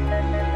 Música